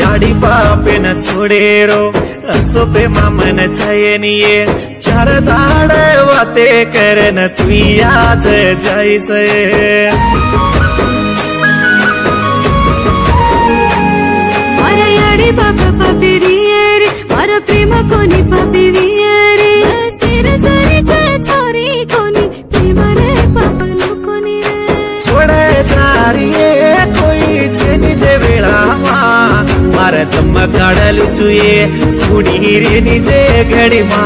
याडी पापे न छोडेरो असो पे मामन छयनिये चार दाड वाते करन तुई आज जाइसे मारा याडी बाबा पापिरिये रे। मारा प्रेम कोनी पापिरिये रे। सिर सरी के छोरी कोनी। प्रेम रे पापलो कोनी रे। छोडे जारिये ಭಾರತಮ್ಮ ಕಡಲು ಚುಯೆ ಕುಡೀರಿ ನಿಜೆ ಗಡಿಮಾ